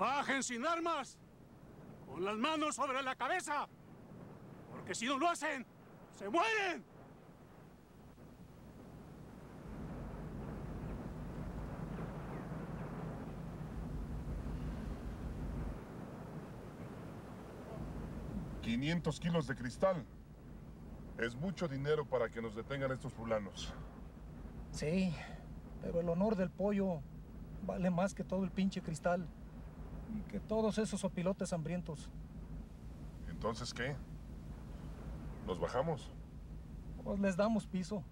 bajen sin armas, con las manos sobre la cabeza, porque si no lo hacen, se mueren. ¡500 kilos de cristal! Es mucho dinero para que nos detengan estos fulanos. Sí, pero el honor del pollo vale más que todo el pinche cristal. Que todos esos opilotes hambrientos. ¿Entonces qué? ¿Nos bajamos? Pues les damos piso.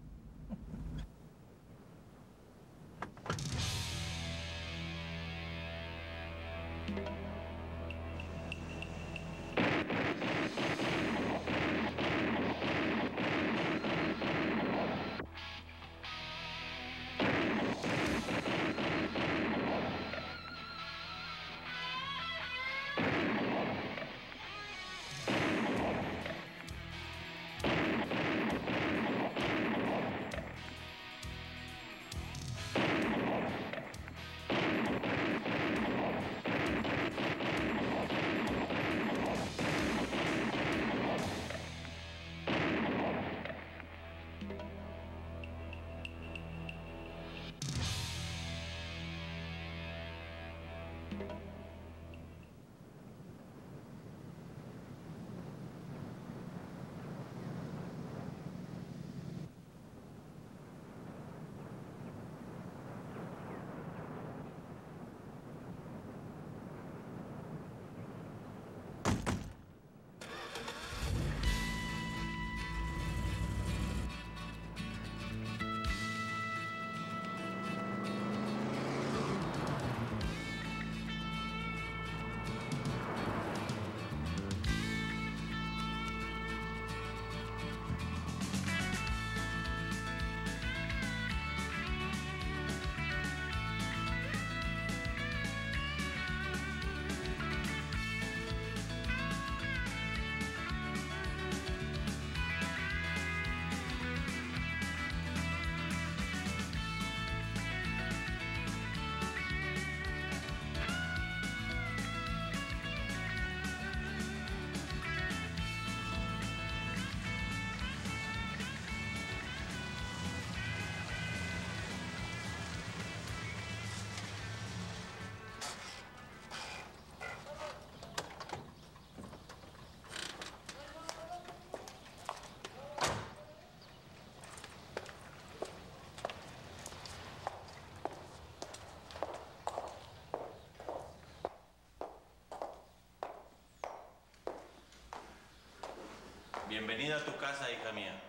Bienvenida a tu casa, hija mía.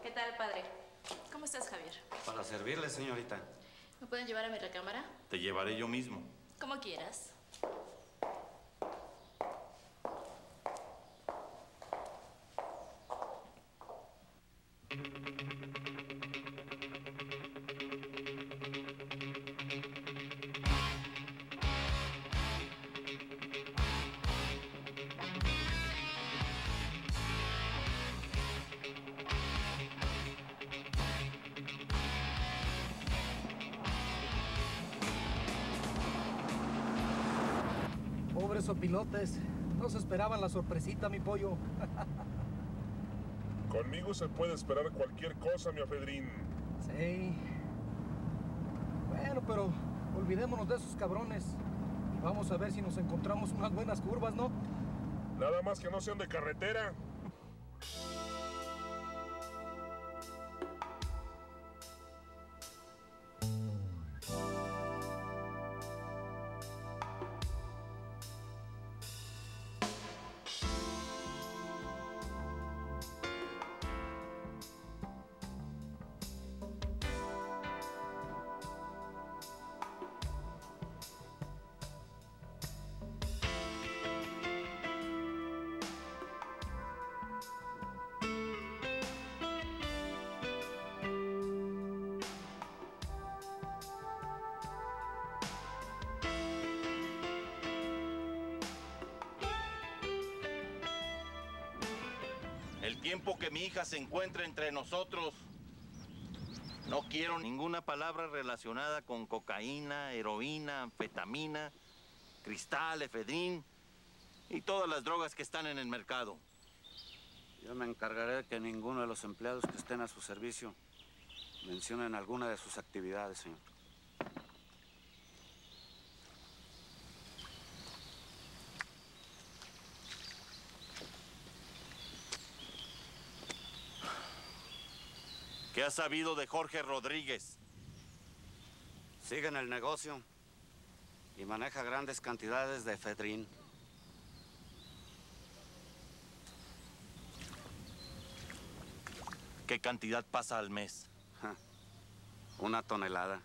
¿Qué tal, padre? ¿Cómo estás, Javier? Para servirle, señorita. ¿Me pueden llevar a mi recámara? Te llevaré yo mismo. Como quieras. No se esperaban la sorpresita, mi pollo. Conmigo se puede esperar cualquier cosa, mi afedrín. Sí. Bueno, pero olvidémonos de esos cabrones. Y vamos a ver si nos encontramos unas buenas curvas, ¿no? Nada más que no sean de carretera. Que mi hija se encuentre entre nosotros, no quiero ninguna palabra relacionada con cocaína, heroína, anfetamina cristal, efedrín y todas las drogas que están en el mercado. Yo me encargaré de que ninguno de los empleados que estén a su servicio mencionen alguna de sus actividades, señor. ¿Qué has sabido de Jorge Rodríguez? Sigue en el negocio y maneja grandes cantidades de efedrín. ¿Qué cantidad pasa al mes? Una tonelada.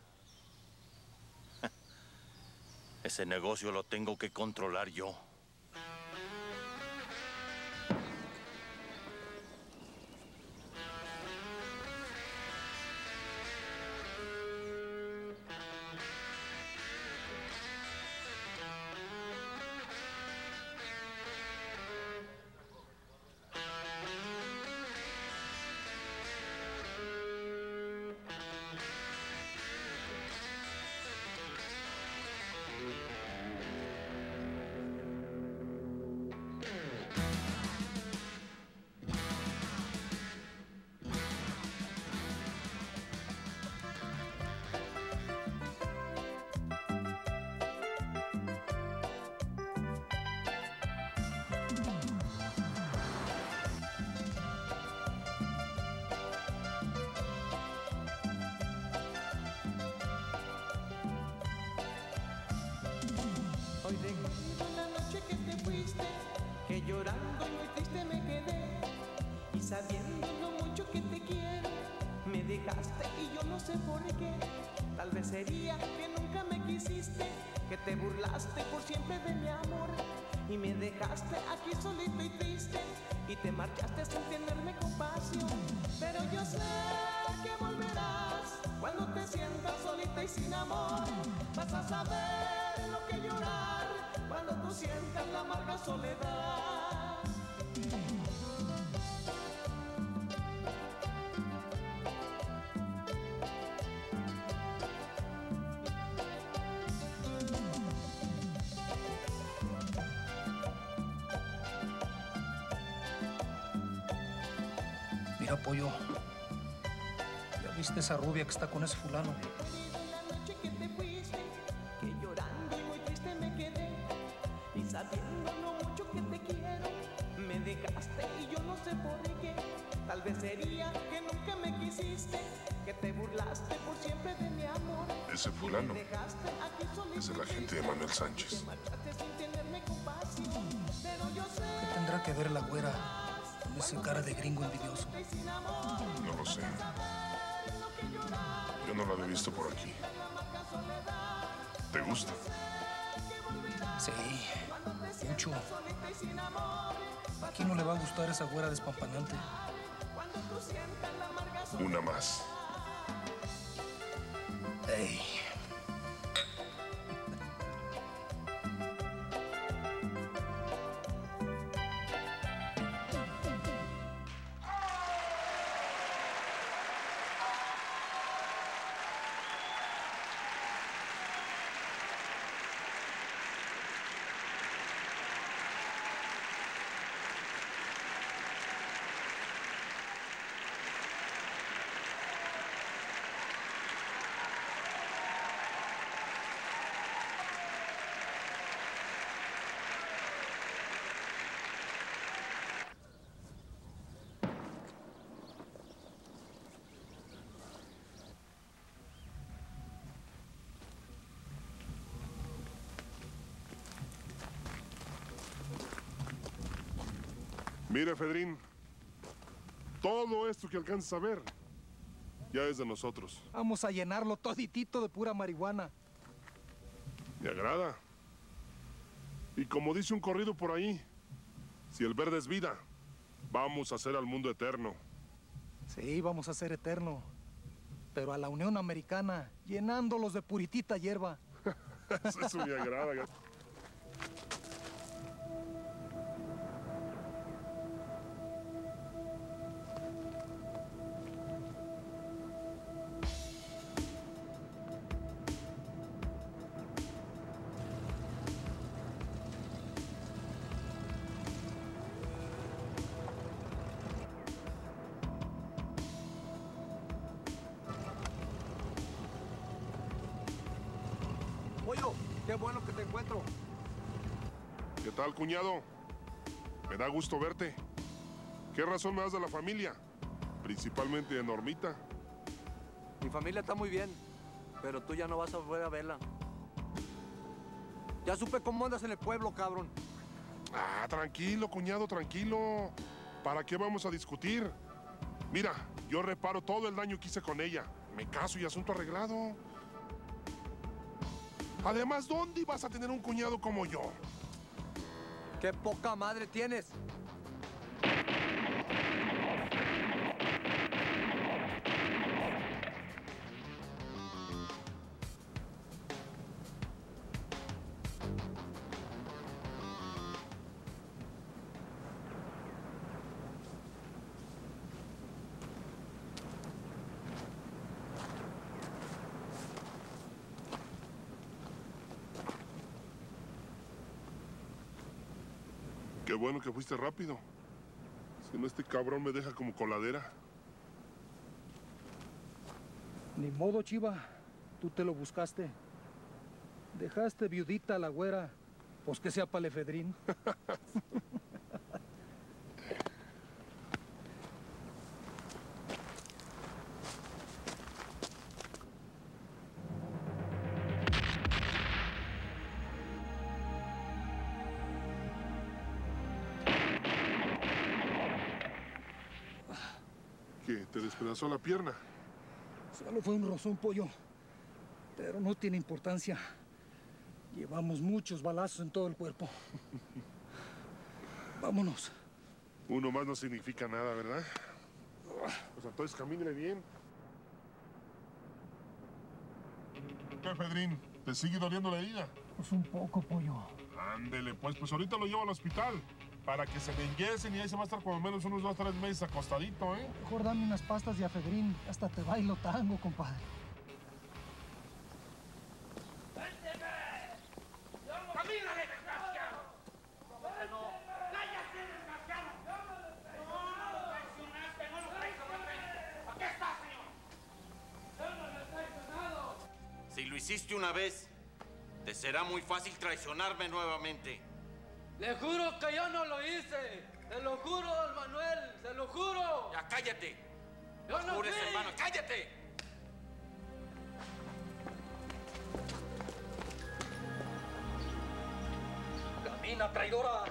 Ese negocio lo tengo que controlar yo. Por qué. Tal vez sería que nunca me quisiste, que te burlaste por siempre de mi amor. Y me dejaste aquí solito y triste, y te marchaste sin tenerme compasión. Pero yo sé que volverás cuando te sientas solita y sin amor. Vas a saber lo que llorar cuando tú sientas la amarga soledad. ¿Ya viste esa rubia que está con ese fulano? La fuiste, sabiendo lo mucho que te quiero, me dejaste y yo no sé por qué. Tal vez sería que nunca me quisiste, que te burlaste por siempre de mi amor. Ese fulano es el y agente de Manuel Sánchez. te marchaste sin tenerme compasión. Pero yo sé ¿Qué tendrá que ver la güera con ese cara de gringo envidioso? No lo sé. Visto por aquí. ¿Te gusta? Sí, mucho. ¿A quién no le va a gustar esa güera despampanante? Una más. Ey. Mira, Fedrín. Todo esto que alcanzas a ver ya es de nosotros. Vamos a llenarlo toditito de pura marihuana. Me agrada. Y como dice un corrido por ahí, si el verde es vida, vamos a hacer al mundo eterno. Sí, vamos a ser eterno. Pero a la Unión Americana, llenándolos de puritita hierba. Eso me agrada. cuñado? Me da gusto verte. ¿Qué razón me das de la familia? Principalmente de Normita. Mi familia está muy bien, pero tú ya no vas a volver a verla. Ya supe cómo andas en el pueblo, cabrón. Ah, tranquilo, cuñado, tranquilo. ¿Para qué vamos a discutir? Mira, yo reparo todo el daño que hice con ella. Me caso y asunto arreglado. Además, ¿dónde ibas a tener un cuñado como yo? ¡Qué poca madre tienes! Bueno que fuiste rápido. Si no, este cabrón me deja como coladera. Ni modo, Chiva. Tú te lo buscaste. Dejaste viudita a la güera. Pues que sea palefedrín. despedazó la pierna. Solo fue un rozón, pollo. Pero no tiene importancia. Llevamos muchos balazos en todo el cuerpo. Vámonos. Uno más no significa nada, ¿verdad? Pues entonces camínele bien. ¿Qué, Fedrín? ¿Te sigue doliendo la herida? Pues un poco, pollo. Ándele, pues, pues ahorita lo llevo al hospital. Para que se venguesen y ahí se va a estar por lo menos unos dos, tres meses acostadito, ¿eh? Mejor dame unas pastas de afedrín. Hasta te bailo tango, compadre. Si lo hiciste una vez, te será muy fácil traicionarme nuevamente. Le juro que yo no lo hice. Se lo juro, don Manuel. Se lo juro. Ya cállate. Yo no Jures, hermano, cállate. ¡Camina, traidora!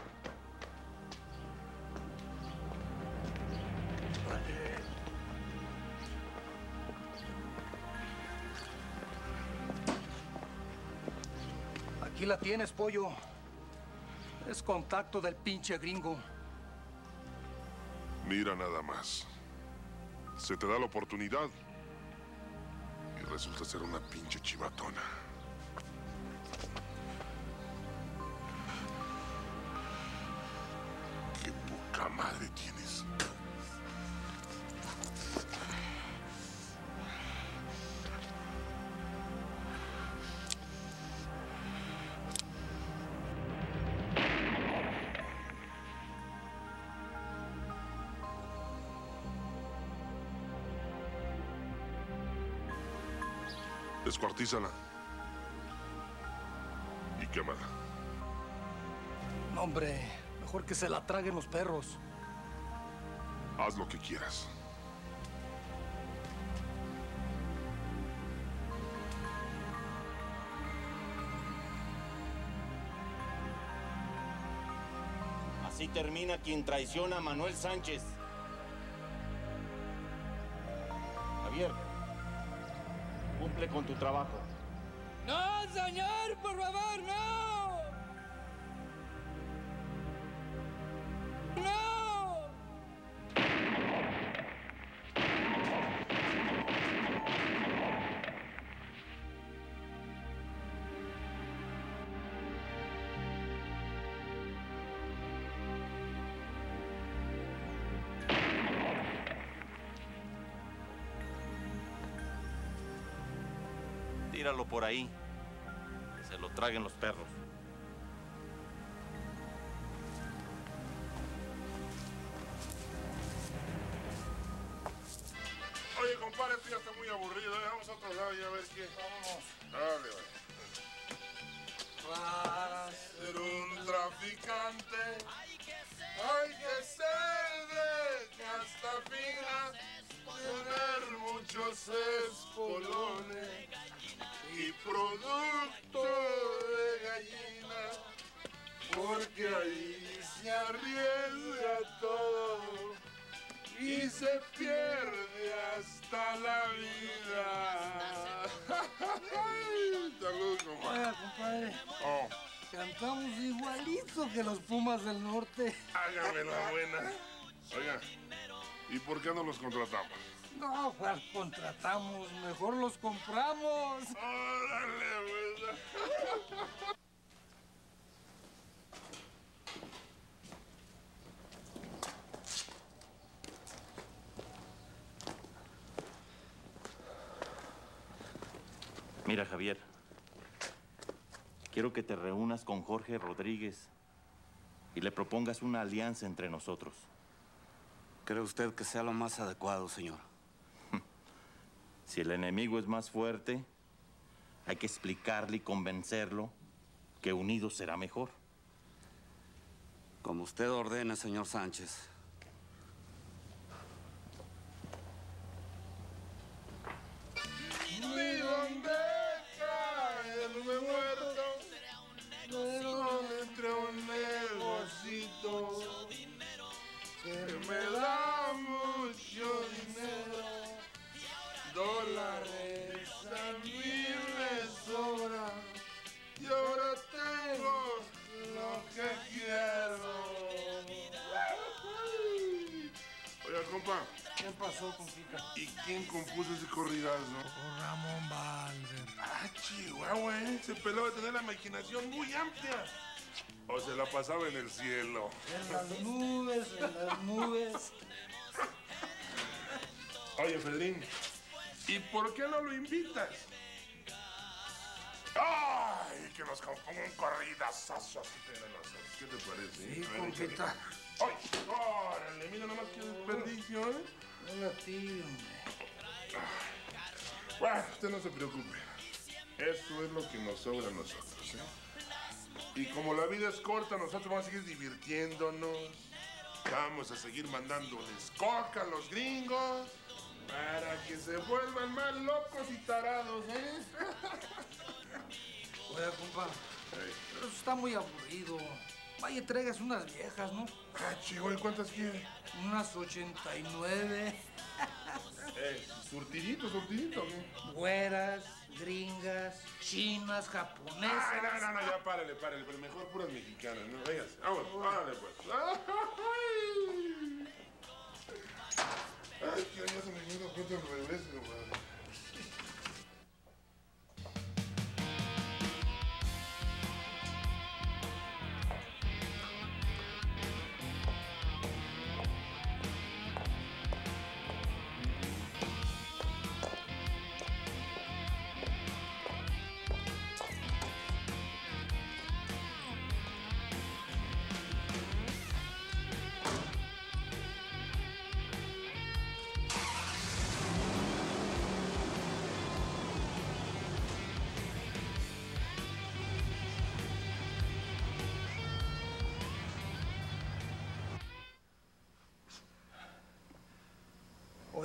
Aquí la tienes, pollo. Es contacto del pinche gringo. Mira nada más. Se te da la oportunidad. Y resulta ser una pinche chivatona. Descuartízala. Y quémala. No, hombre, mejor que se la traguen los perros. Haz lo que quieras. Así termina quien traiciona a Manuel Sánchez. Trabajo. No, señor, por favor, Tíralo por ahí. Que se lo traguen los perros. Pumas del Norte. hágame la buena. Oiga, ¿y por qué no los contratamos? No, pues contratamos, mejor los compramos. Órale, pues. Mira, Javier. Quiero que te reúnas con Jorge Rodríguez y le propongas una alianza entre nosotros. ¿Cree usted que sea lo más adecuado, señor? Si el enemigo es más fuerte, hay que explicarle y convencerlo que unidos será mejor. Como usted ordene, señor Sánchez. Qué no lo invitas? ¡Ay! Que nos componga un corridazo así. ¿Qué te parece? Sí, compita. ¡Ay! ¡Órale! Mira nomás qué desperdicio, ¿eh? No la tire, hombre. Bueno, usted no se preocupe. Eso es lo que nos sobra a nosotros, ¿eh? Y como la vida es corta, nosotros vamos a seguir divirtiéndonos. Vamos a seguir mandándoles coca a los gringos para que se vuelvan más locos y tarados, ¿eh? Oiga, compa, pero eso está muy aburrido. Vaya, traigas unas viejas, ¿no? Ah, chico, ¿y cuántas quiere? Unas 89. Eh, surtidito, surtidito, ¿qué? Güeras, gringas, chinas, japonesas. Ay, no, no, no, ya párale, párale, pero mejor puras mexicanas, ¿no? Véngase, vamos, órale, pues. Ay, Ay, que ya se me dio al revés, compadre.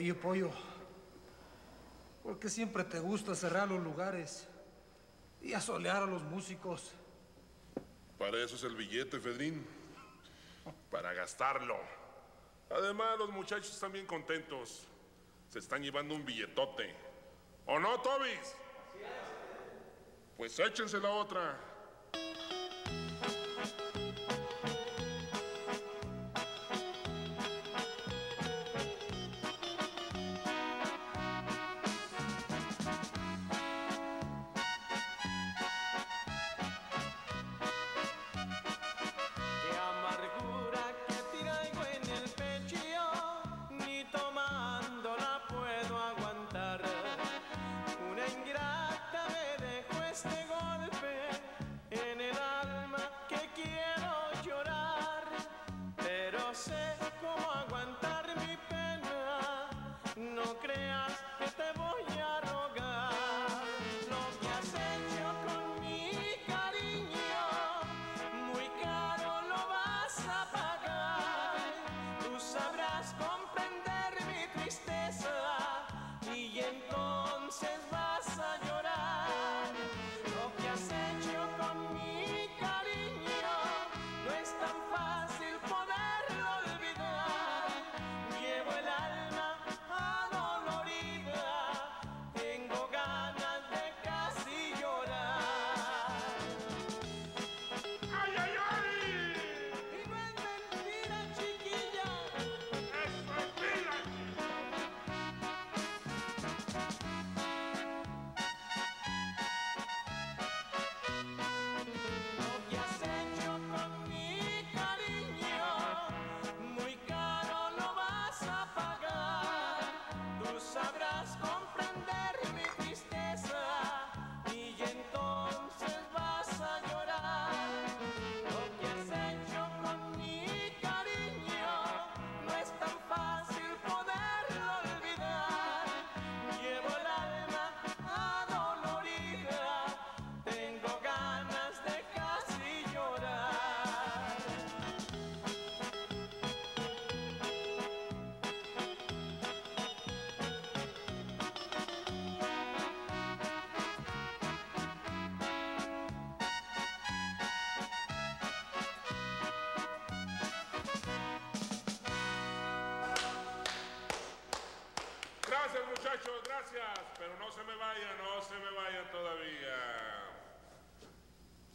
Oye, pollo, ¿por qué siempre te gusta cerrar los lugares y asolear a los músicos? Para eso es el billete, Fedrín. Para gastarlo. Además, los muchachos están bien contentos. Se están llevando un billetote. ¿O no, Tobis? Pues échense la otra.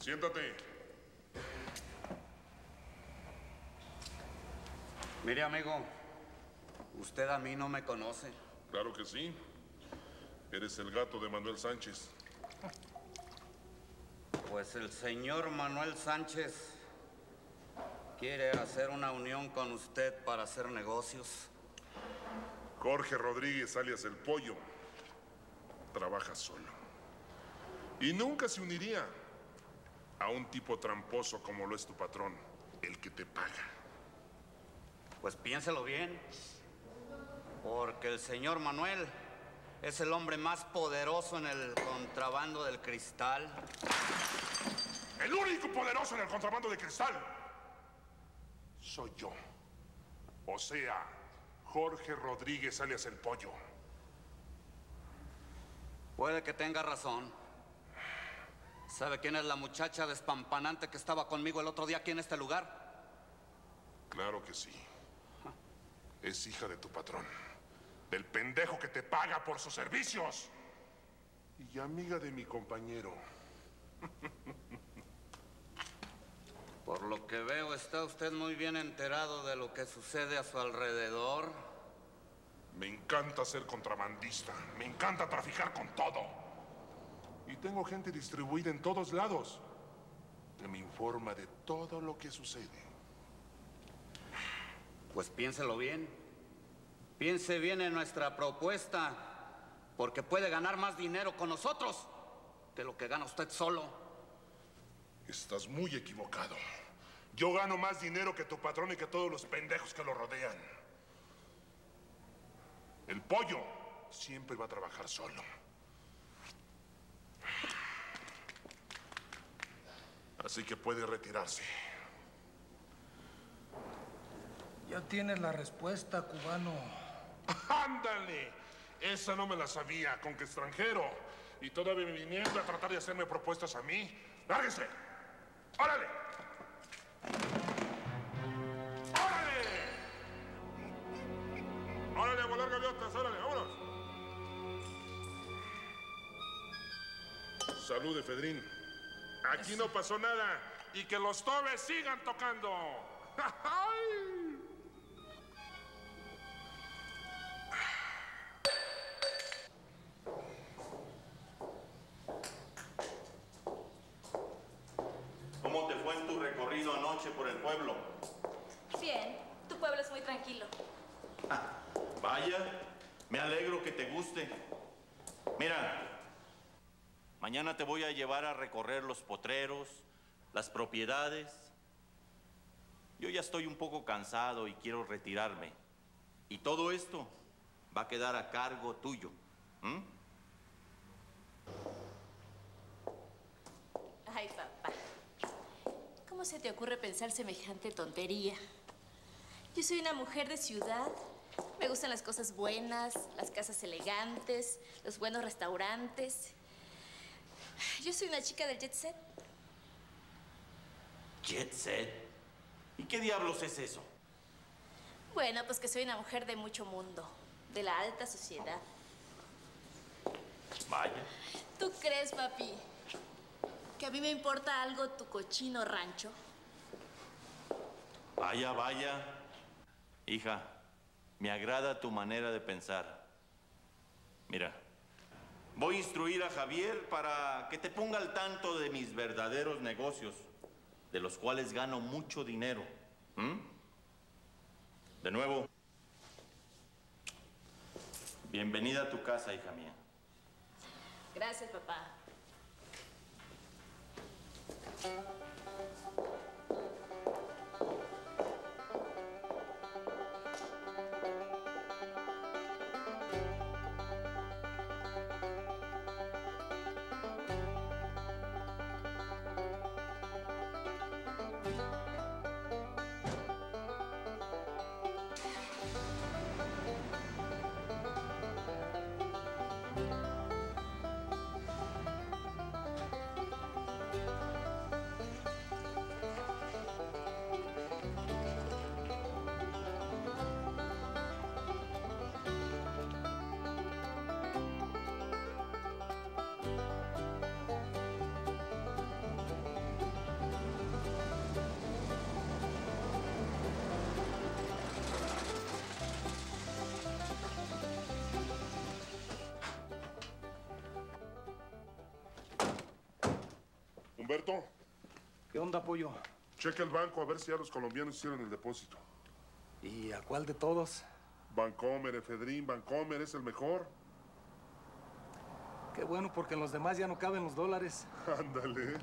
Siéntate. Mire, amigo, usted a mí no me conoce. Claro que sí. Eres el gato de Manuel Sánchez. Pues el señor Manuel Sánchez quiere hacer una unión con usted para hacer negocios. Jorge Rodríguez, alias El Pollo, trabaja solo. Y nunca se uniría a un tipo tramposo como lo es tu patrón, el que te paga. Pues piénselo bien, porque el señor Manuel es el hombre más poderoso en el contrabando del cristal. El único poderoso en el contrabando de cristal soy yo. O sea, Jorge Rodríguez alias El Pollo. Puede que tenga razón. ¿Sabe quién es la muchacha despampanante que estaba conmigo el otro día aquí en este lugar? Claro que sí. Es hija de tu patrón. Del pendejo que te paga por sus servicios. Y amiga de mi compañero. Por lo que veo, está usted muy bien enterado de lo que sucede a su alrededor. Me encanta ser contrabandista. Me encanta traficar con todo. Y tengo gente distribuida en todos lados que me informa de todo lo que sucede. Pues piénselo bien. Piense bien en nuestra propuesta, porque puede ganar más dinero con nosotros de lo que gana usted solo. Estás muy equivocado. Yo gano más dinero que tu patrón y que todos los pendejos que lo rodean. El pollo siempre va a trabajar solo. Así que puede retirarse. Ya tienes la respuesta, cubano. ¡Ándale! Esa no me la sabía, con que extranjero. Y todavía viniendo a tratar de hacerme propuestas a mí. ¡Lárguese! ¡Órale! ¡Órale! ¡Órale, a volar gaviotas! ¡Órale, vámonos! Salud, Efedrín. Aquí no pasó nada. Y que los tobes sigan tocando. ¿Cómo te fue en tu recorrido anoche por el pueblo? Bien, tu pueblo es muy tranquilo. Vaya, me alegro que te guste. Mira, mañana te voy a llevar a recorrer los potreros, las propiedades. Yo ya estoy un poco cansado y quiero retirarme. Y todo esto va a quedar a cargo tuyo. Ay, papá. ¿Cómo se te ocurre pensar semejante tontería? Yo soy una mujer de ciudad. Me gustan las cosas buenas, las casas elegantes, los buenos restaurantes. Yo soy una chica del jet set. Jet set. ¿Y qué diablos es eso? Bueno, pues que soy una mujer de mucho mundo, de la alta sociedad. Vaya. ¿Tú crees, papi, que a mí me importa algo tu cochino rancho? Vaya, vaya. Hija, me agrada tu manera de pensar. Mira, voy a instruir a Javier para que te ponga al tanto de mis verdaderos negocios, de los cuales gano mucho dinero. ¿m? De nuevo, bienvenida a tu casa, hija mía. Gracias, papá. ¿Qué onda, pollo? checa el banco a ver si ya los colombianos hicieron el depósito. ¿Y a cuál de todos? Bancomer, Efedrín, Bancomer es el mejor. Qué bueno, porque en los demás ya no caben los dólares. Ándale.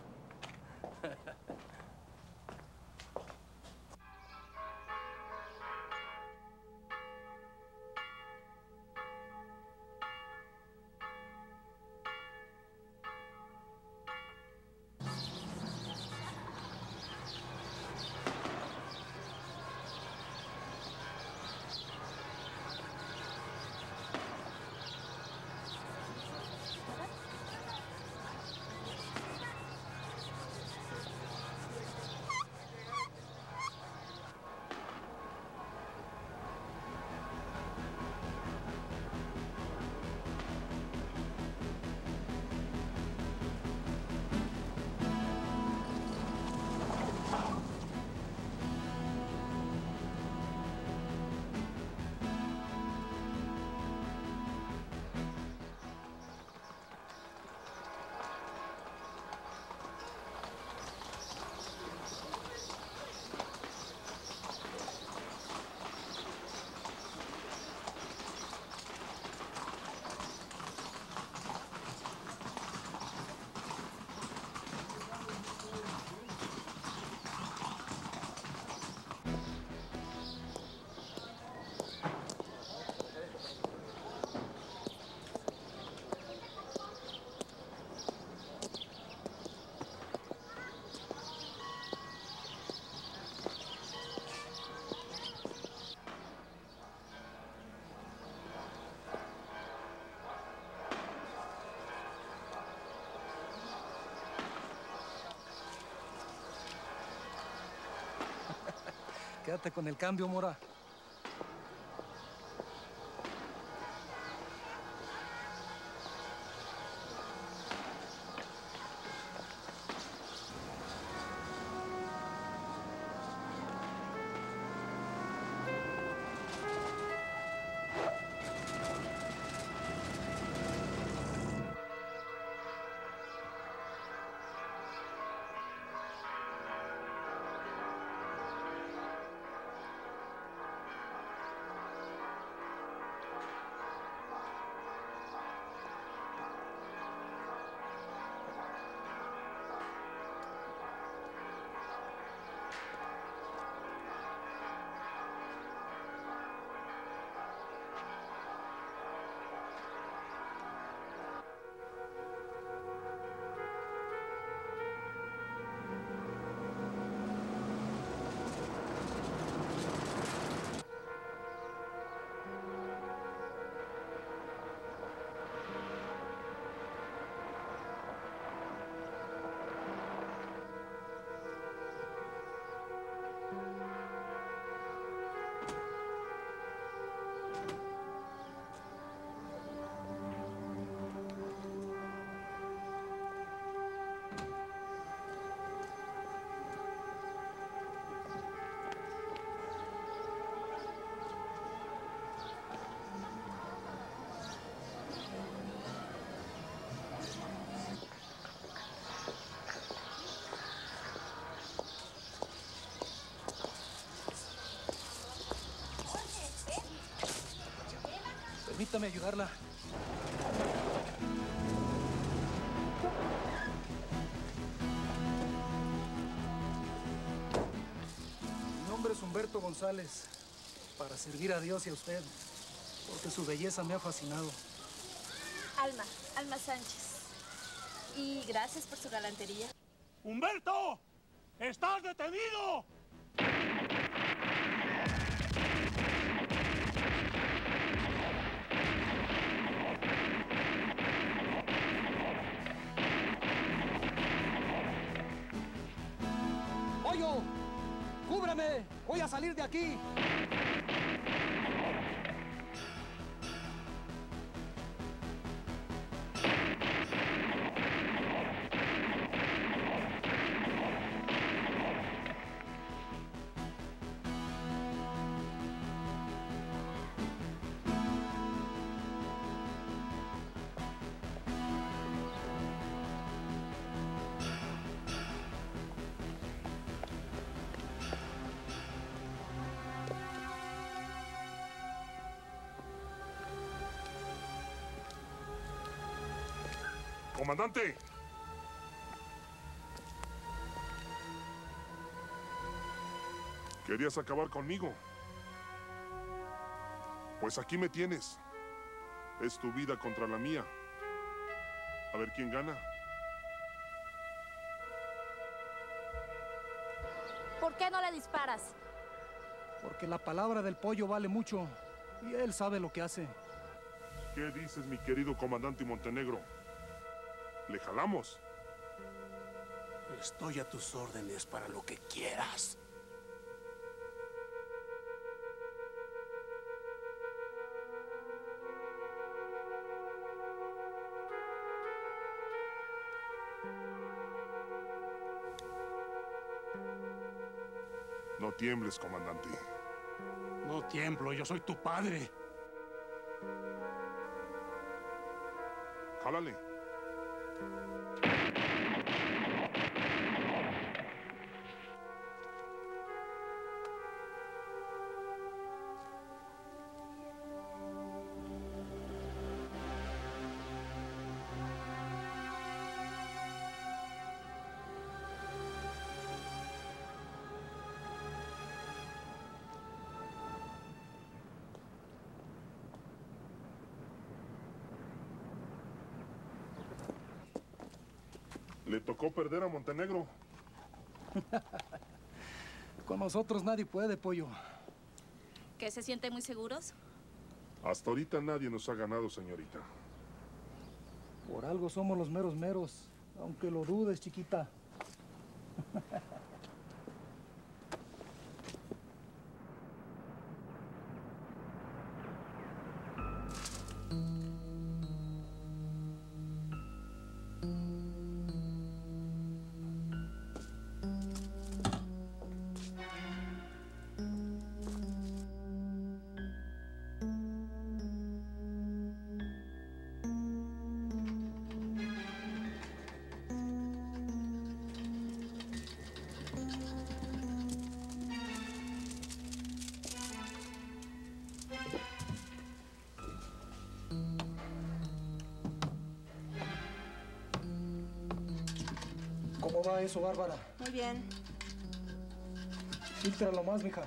Con el cambio, Mora. Permítame ayudarla. Mi nombre es Humberto González, para servir a Dios y a usted, porque su belleza me ha fascinado. Alma, Alma Sánchez. Y gracias por su galantería. ¡Humberto! ¡Estás detenido! ¡Voy a salir de aquí! Comandante. ¿Querías acabar conmigo? Pues aquí me tienes. Es tu vida contra la mía. A ver quién gana. ¿Por qué no le disparas? Porque la palabra del pollo vale mucho y él sabe lo que hace. ¿Qué dices, mi querido comandante Montenegro? ¿Le jalamos? Estoy a tus órdenes para lo que quieras. No tiembles, comandante. No tiemblo, yo soy tu padre. Jálale. Perder a Montenegro. Con nosotros nadie puede, pollo. ¿Que se sienten muy seguros? Hasta ahorita nadie nos ha ganado, señorita. Por algo somos los meros meros, aunque lo dudes, chiquita. ¿Cómo va eso, Bárbara? Muy bien. Filtralo más, mija.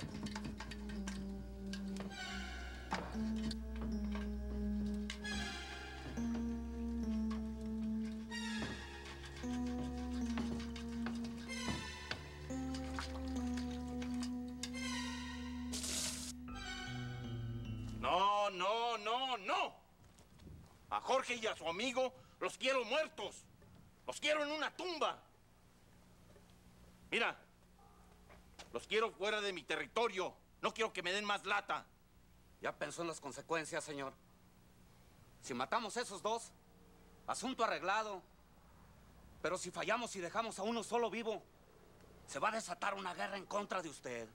No quiero que me den más lata. Ya pensó en las consecuencias, señor. Si matamos a esos dos, asunto arreglado. Pero si fallamos y dejamos a uno solo vivo, se va a desatar una guerra en contra de usted.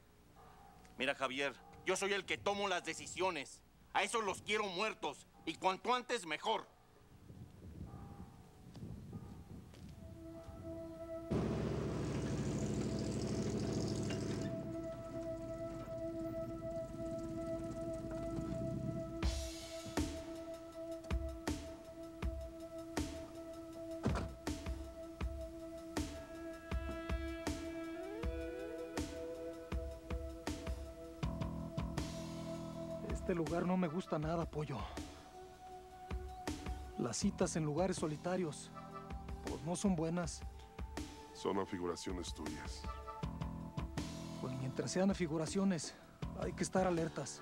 Mira, Javier, yo soy el que tomo las decisiones. A esos los quiero muertos. Y cuanto antes, mejor. Lugar no me gusta nada, pollo. Las citas en lugares solitarios, pues no son buenas. Son afiguraciones tuyas. Pues mientras sean afiguraciones, hay que estar alertas.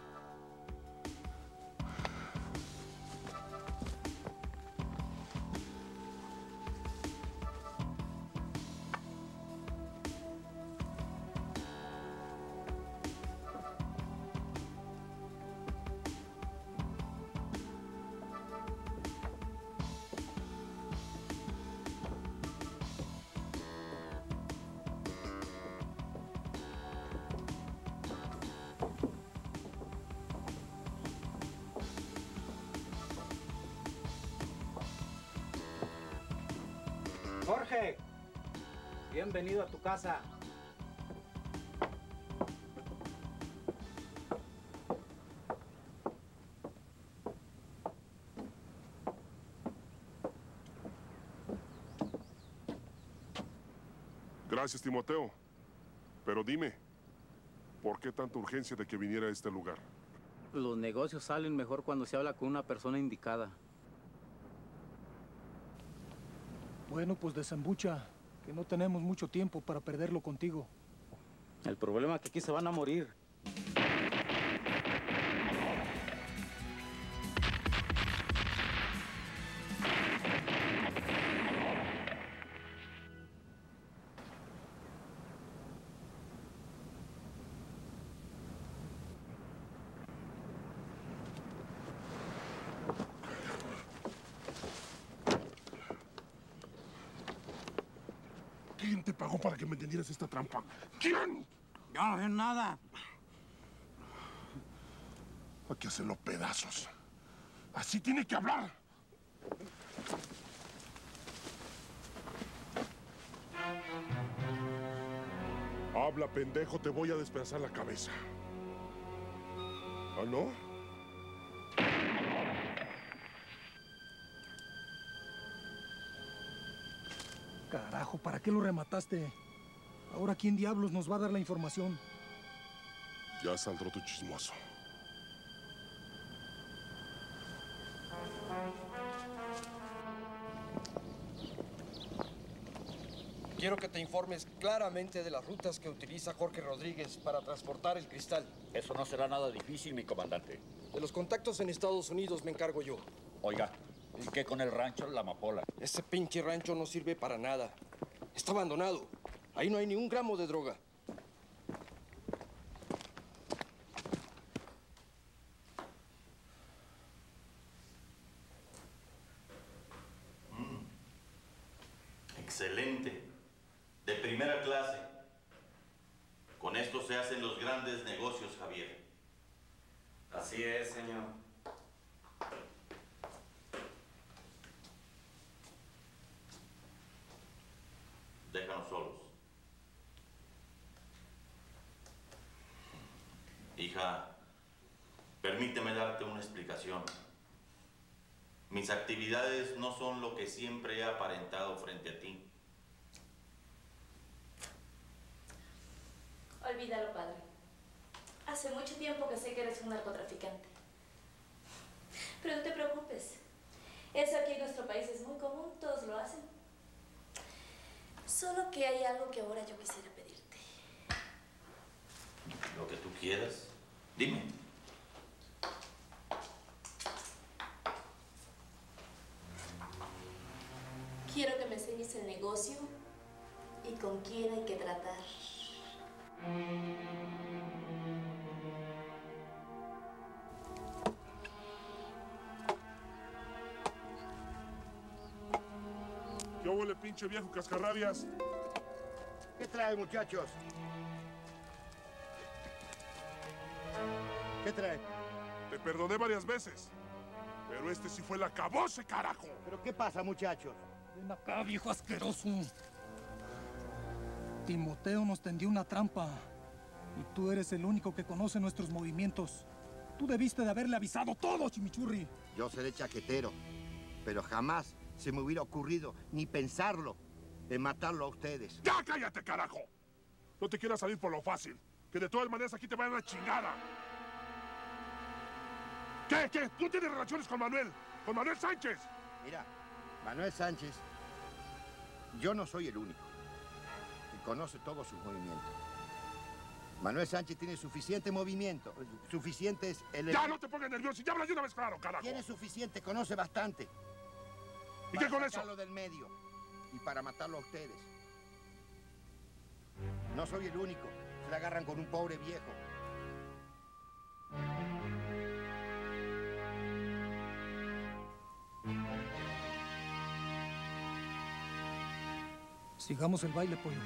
casa. Gracias, Timoteo. Pero dime, ¿por qué tanta urgencia de que viniera a este lugar? Los negocios salen mejor cuando se habla con una persona indicada. Bueno, pues desembucha que no tenemos mucho tiempo para perderlo contigo. El problema es que aquí se van a morir. Para que me entendieras esta trampa? ¿Quién? Yo no sé nada. Hay que hacerlo pedazos. Así tiene que hablar. Habla, pendejo, te voy a despedazar la cabeza. ¿Ah, no? Carajo, ¿para qué lo remataste? Ahora, ¿quién diablos nos va a dar la información? Ya saldrá tu chismoso. Quiero que te informes claramente de las rutas que utiliza Jorge Rodríguez para transportar el cristal. Eso no será nada difícil, mi comandante. De los contactos en Estados Unidos me encargo yo. Oiga, ¿y qué con el rancho La Amapola? Ese pinche rancho no sirve para nada. Está abandonado. Ahí no hay ni un gramo de droga. Excelente. De primera clase. Con esto se hacen los grandes negocios, Javier. Así es, señor. Solos. Hija, permíteme darte una explicación. Mis actividades no son lo que siempre he aparentado frente a ti. Olvídalo, padre. Hace mucho tiempo que sé que eres un narcotraficante. Pero no te preocupes. Eso aquí en nuestro país es muy común, todos lo hacen. Solo que hay algo que ahora yo quisiera pedirte. Lo que tú quieras. Dime. Quiero que me enseñes el negocio y con quién hay que tratar. Pinche viejo cascarrabias? ¿Qué trae, muchachos? ¿Qué trae? Te perdoné varias veces. Pero este sí fue el acabose, carajo. ¿Pero qué pasa, muchachos? Ven acá, viejo asqueroso. Timoteo nos tendió una trampa. Y tú eres el único que conoce nuestros movimientos. Tú debiste de haberle avisado todo, chimichurri. Yo seré chaquetero, pero jamás se me hubiera ocurrido ni pensarlo en matarlo a ustedes. ¡Ya cállate, carajo! No te quieras salir por lo fácil. Que de todas maneras aquí te va a dar la chingada. ¿Qué? ¿Qué? ¿Tú tienes relaciones con Manuel? ¿Con Manuel Sánchez? Mira, Manuel Sánchez, yo no soy el único que conoce todos sus movimientos. Manuel Sánchez tiene suficiente movimiento, suficientes ¡Ya no te pongas nervioso! ¡Ya habla de una vez claro, carajo! Tiene suficiente, conoce bastante. ¿Y qué con eso? del medio y para matarlo a ustedes. No soy el único. Se la agarran con un pobre viejo. Sigamos el baile, pollo.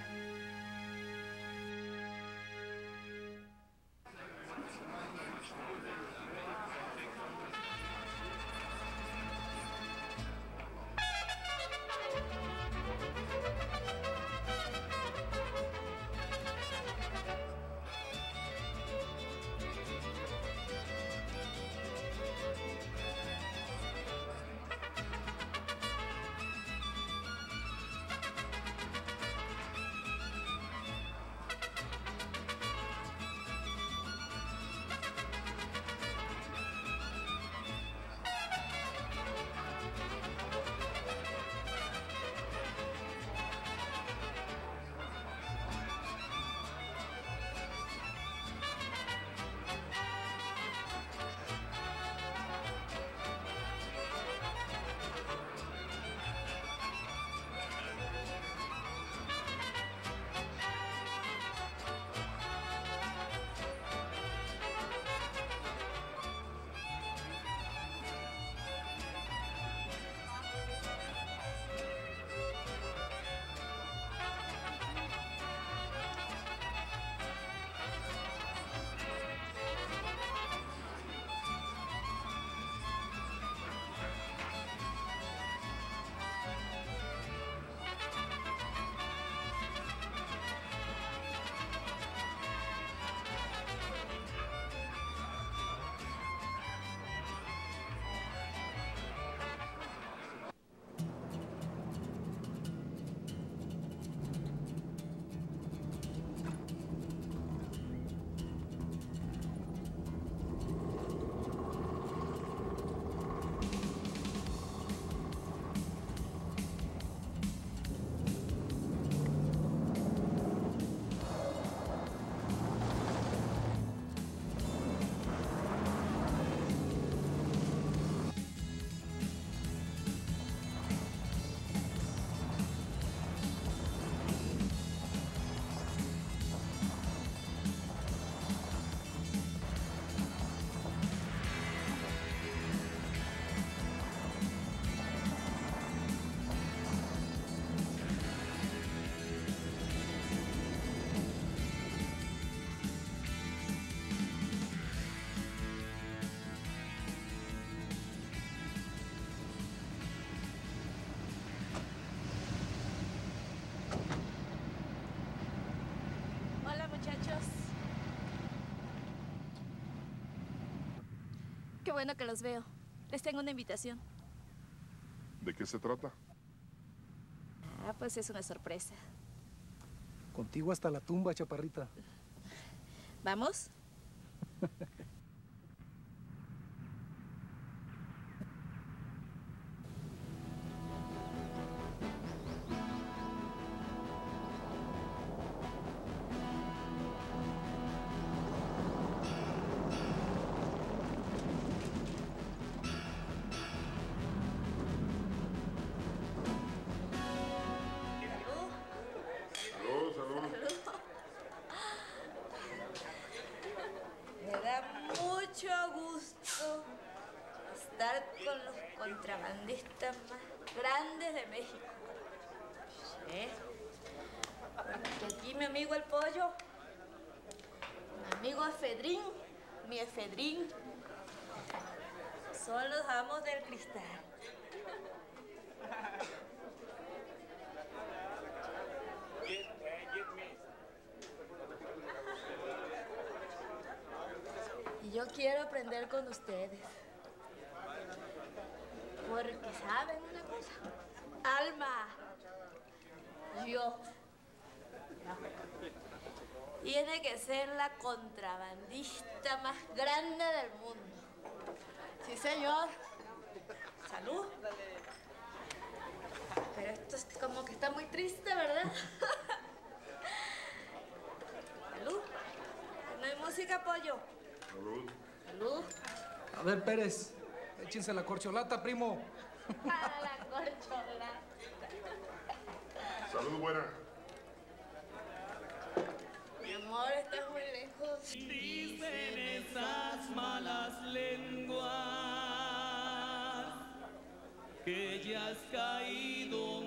Qué bueno que los veo. Les tengo una invitación. ¿De qué se trata? Ah, pues es una sorpresa. Contigo hasta la tumba, chaparrita. ¿Vamos? Quiero aprender con ustedes. Porque saben una cosa. Alma. Yo. Tiene que ser la contrabandista más grande del mundo. Sí, señor. Salud. Pero esto es como que está muy triste, ¿verdad? Salud. No hay música, pollo. Salud. Salud. A ver, Pérez, échense la corcholata, primo. A la corcholata. Salud, buena. Mi amor, estás muy lejos. Dicen esas malas lenguas que ya has caído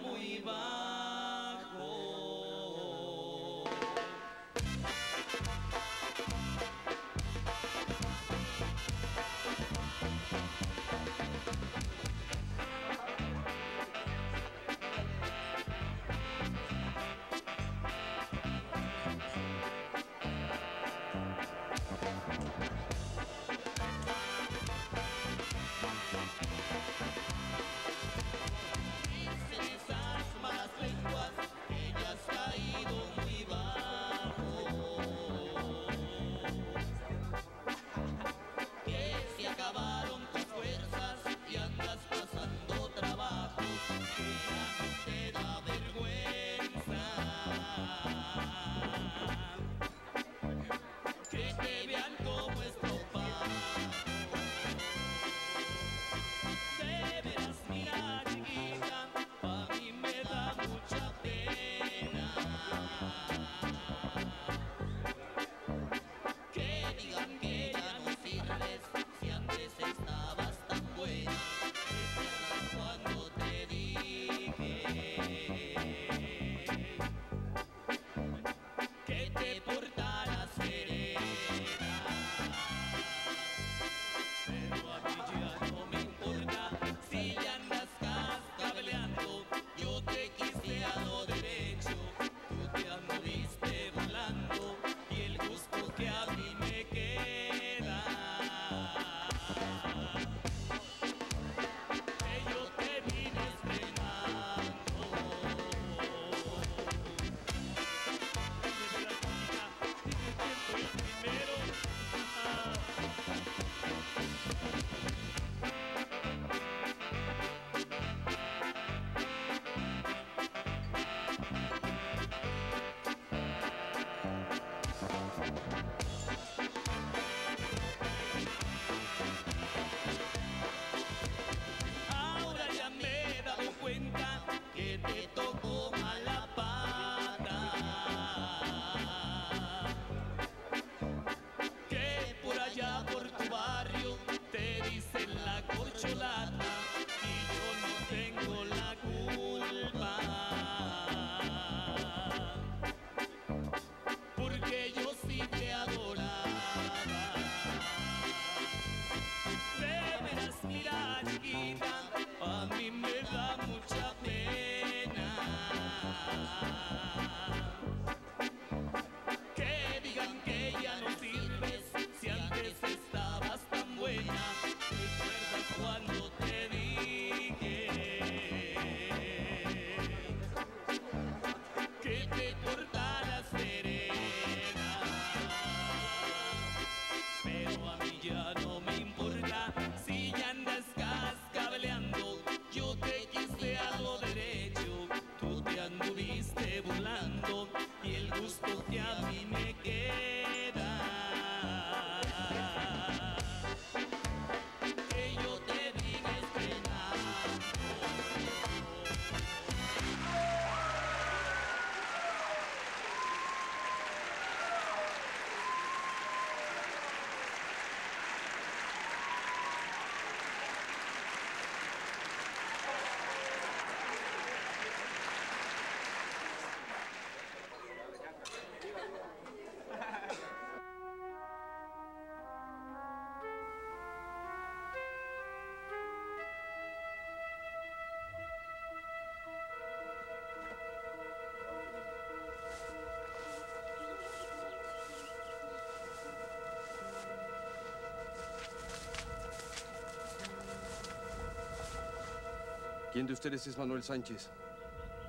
¿Quién de ustedes es Manuel Sánchez?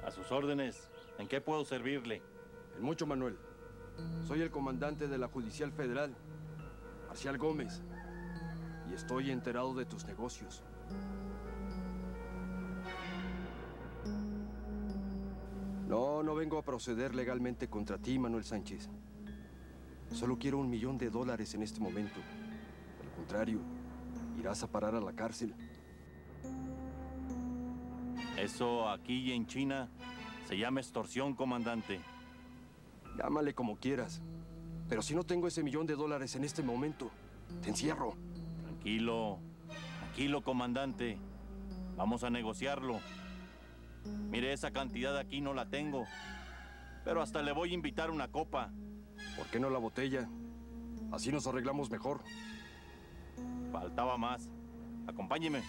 A sus órdenes. ¿En qué puedo servirle? En mucho, Manuel. Soy el comandante de la Judicial Federal, Marcial Gómez, y estoy enterado de tus negocios. No, no vengo a proceder legalmente contra ti, Manuel Sánchez. Solo quiero un millón de dólares en este momento. Lo contrario, irás a parar a la cárcel. Eso aquí y en China se llama extorsión, comandante. Llámale como quieras. Pero si no tengo ese millón de dólares en este momento, te encierro. Tranquilo, tranquilo, comandante. Vamos a negociarlo. Mire, esa cantidad aquí no la tengo. Pero hasta le voy a invitar una copa. ¿Por qué no la botella? Así nos arreglamos mejor. Faltaba más. Acompáñeme.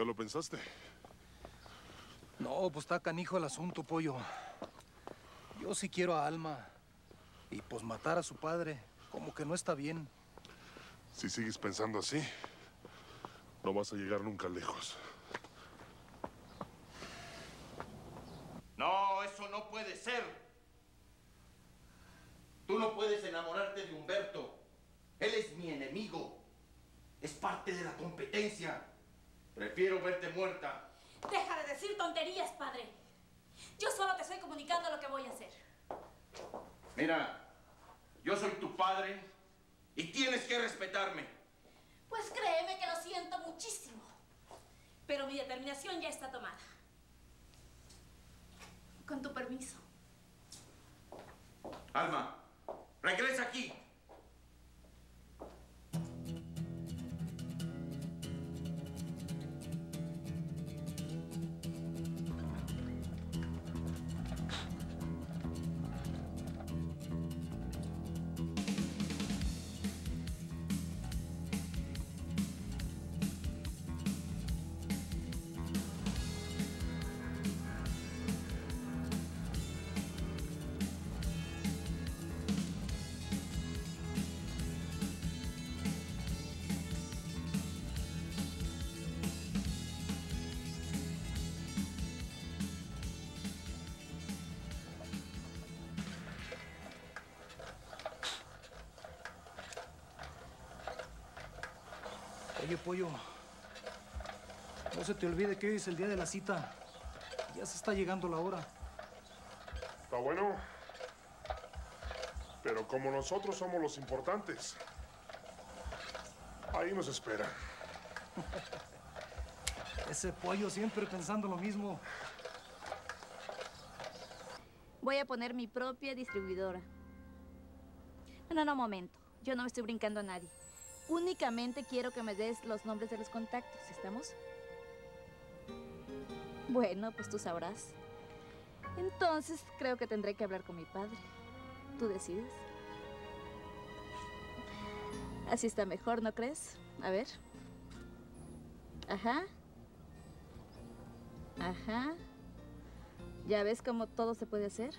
¿Ya lo pensaste? No, pues está canijo el asunto, pollo. Yo sí quiero a Alma. Y pues matar a su padre, como que no está bien. Si sigues pensando así, no vas a llegar nunca lejos. Oye, pollo. No se te olvide que hoy es el día de la cita. Ya se está llegando la hora. Está bueno. Pero como nosotros somos los importantes, ahí nos espera. Ese pollo siempre pensando lo mismo. Voy a poner mi propia distribuidora. No, no, no, momento. Yo no me estoy brincando a nadie. Únicamente quiero que me des los nombres de los contactos. ¿Estamos? Bueno, pues tú sabrás. Entonces creo que tendré que hablar con mi padre. Tú decides. Así está mejor, ¿no crees? A ver. Ajá. Ajá. ¿Ya ves cómo todo se puede hacer?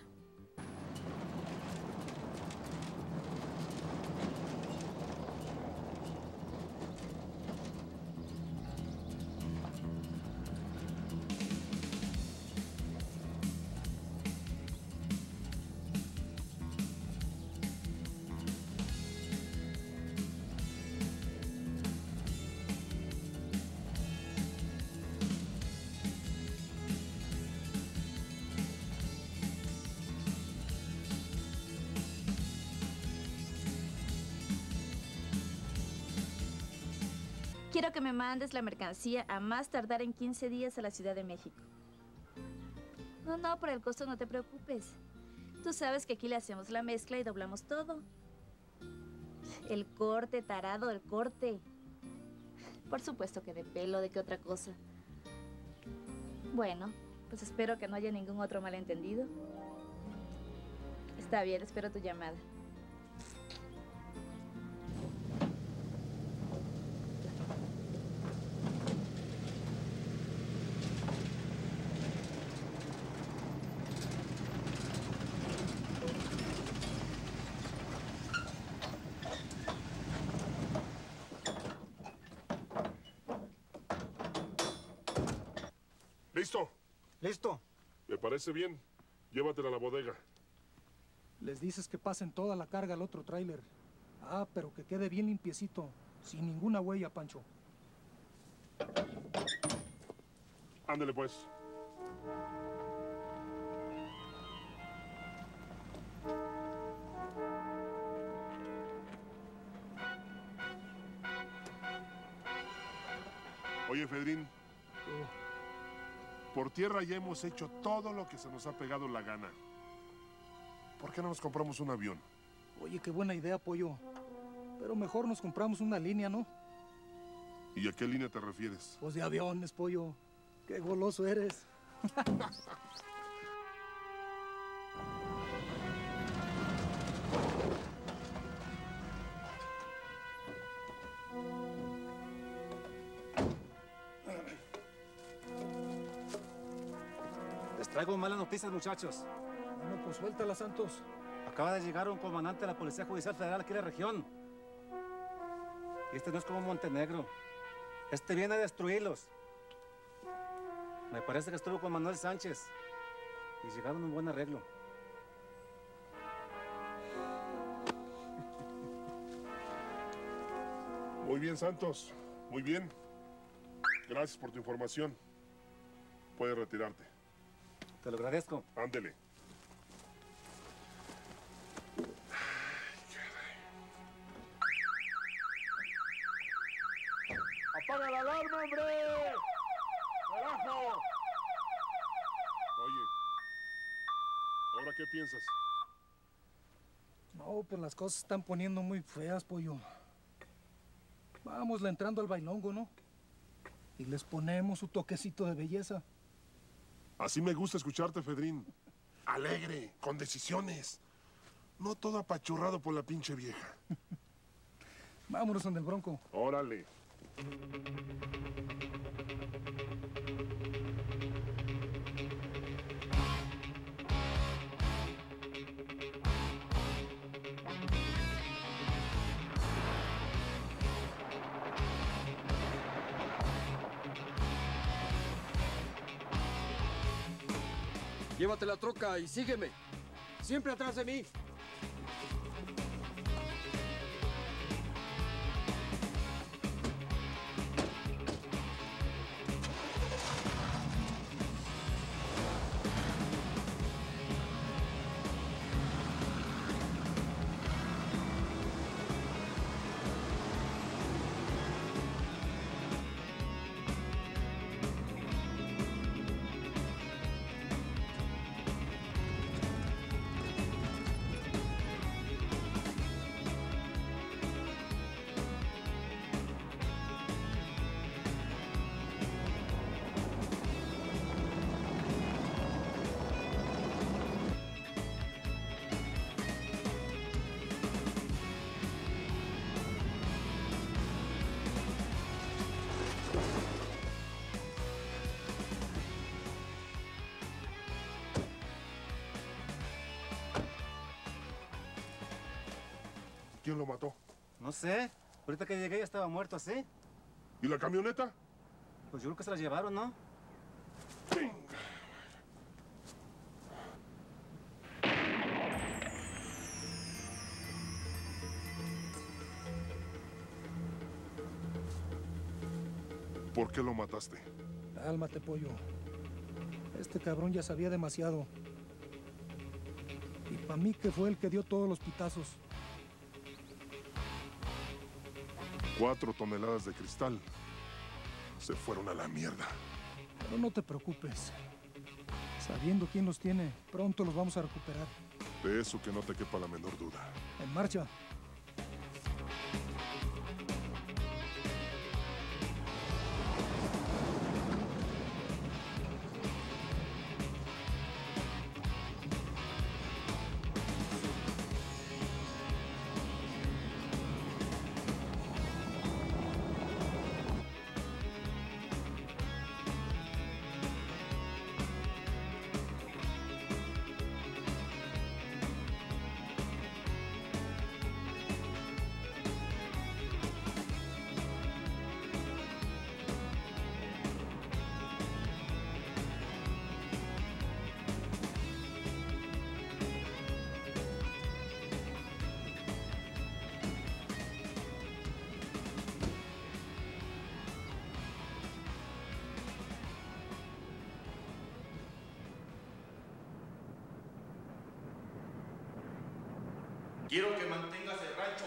Mandes la mercancía a más tardar en 15 días a la Ciudad de México. No, no, por el costo no te preocupes. Tú sabes que aquí le hacemos la mezcla y doblamos todo. El corte, tarado, el corte. Por supuesto que de pelo, de qué otra cosa. Bueno, pues espero que no haya ningún otro malentendido. Está bien, espero tu llamada. Listo. Me parece bien. Llévatela a la bodega. Les dices que pasen toda la carga al otro tráiler. Ah, pero que quede bien limpiecito, sin ninguna huella, Pancho. Ándele pues. Por tierra ya hemos hecho todo lo que se nos ha pegado la gana. ¿Por qué no nos compramos un avión? Oye, qué buena idea, Pollo. Pero mejor nos compramos una línea, ¿no? ¿Y a qué línea te refieres? Pues de aviones, Pollo. Qué goloso eres. traigo malas noticias, muchachos. Bueno, pues suéltala, Santos. Acaba de llegar un comandante de la Policía Judicial Federal aquí en la región. Y este no es como Montenegro. Este viene a destruirlos. Me parece que estuvo con Manuel Sánchez. Y llegaron a un buen arreglo. Muy bien, Santos. Muy bien. Gracias por tu información. Puedes retirarte. Te lo agradezco. Ándele. ¡Apaga la alarma, hombre! ¡Carajo! Oye, ¿ahora qué piensas? No, pues las cosas se están poniendo muy feas, Pollo. Vamos entrando al bailongo, ¿no? Y les ponemos su toquecito de belleza. Así me gusta escucharte, Fedrín. Alegre, con decisiones. No todo apachurrado por la pinche vieja. Vámonos donde el bronco. Órale. Llévate la troca y sígueme. Siempre atrás de mí. Lo mató? No sé. Ahorita que llegué ya estaba muerto así. ¿Y la camioneta? Pues yo creo que se la llevaron, ¿no? ¿Por qué lo mataste? Cálmate, pollo. Este cabrón ya sabía demasiado. Y para mí que fue el que dio todos los pitazos. Cuatro toneladas de cristal se fueron a la mierda. Pero no te preocupes. Sabiendo quién los tiene, pronto los vamos a recuperar. De eso que no te quepa la menor duda. En marcha.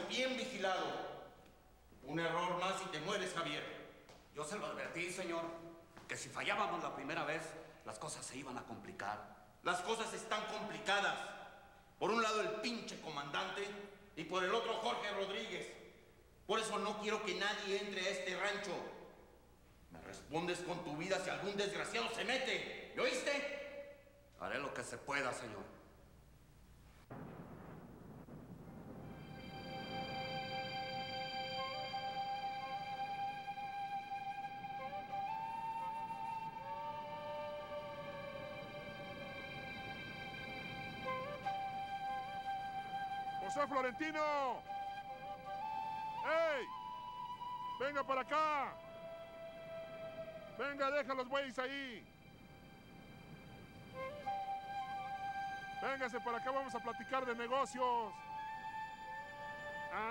Bien vigilado. Un error más y te mueres, Javier. Yo se lo advertí, señor, que si fallábamos la primera vez, las cosas se iban a complicar. Las cosas están complicadas. Por un lado el pinche comandante y por el otro Jorge Rodríguez. Por eso no quiero que nadie entre a este rancho. Me respondes con tu vida si algún desgraciado se mete. ¿Me oíste? Haré lo que se pueda, señor. Florentino. Venga para acá. Venga, deja los bueyes ahí. Véngase para acá, vamos a platicar de negocios.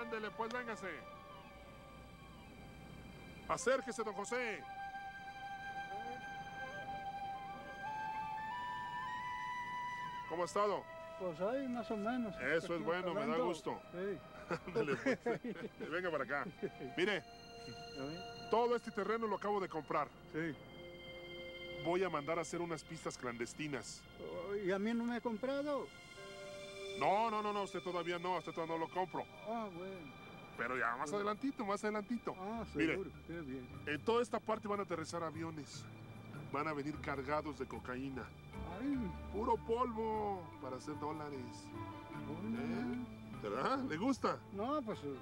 Ándele, pues véngase. Acérquese, don José. ¿Cómo ha estado? Pues ahí más o menos. Eso es bueno, me da gusto. Sí. Pues. Venga para acá. Mire, todo este terreno lo acabo de comprar. Sí. Voy a mandar a hacer unas pistas clandestinas. ¿Y a mí no me ha comprado? No, no, no, no, usted todavía no, usted todavía no lo compro. Ah, bueno. Pero ya más adelantito, más adelantito. Ah, Mire, seguro. Qué bien. en toda esta parte van a aterrizar aviones. Van a venir cargados de cocaína. Ay. Puro polvo para hacer dólares. ¿Eh? ¿Verdad? ¿Le gusta? No, pues eh,